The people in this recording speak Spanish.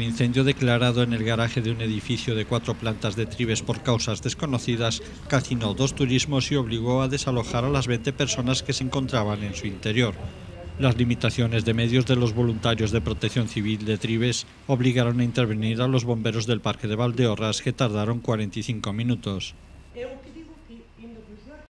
El incendio declarado en el garaje de un edificio de cuatro plantas de Tribes por causas desconocidas calcinó dos turismos y obligó a desalojar a las 20 personas que se encontraban en su interior. Las limitaciones de medios de los voluntarios de protección civil de Tribes obligaron a intervenir a los bomberos del parque de Valdeorras que tardaron 45 minutos.